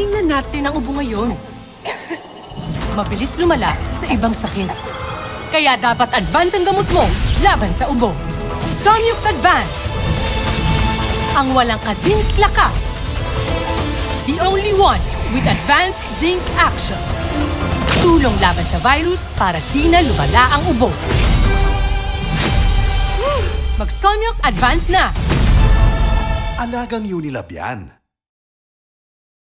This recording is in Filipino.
Tingnan natin ang ubo ngayon. Mabilis lumala sa ibang sakit. Kaya dapat advance ang gamot mo laban sa ubo. Somyux Advance! Ang walang ka-zinc lakas. The only one with advanced zinc action. Tulong laban sa virus para di na lumala ang ubo. Mag-Somyux Advance na! Alagang Unilab yan.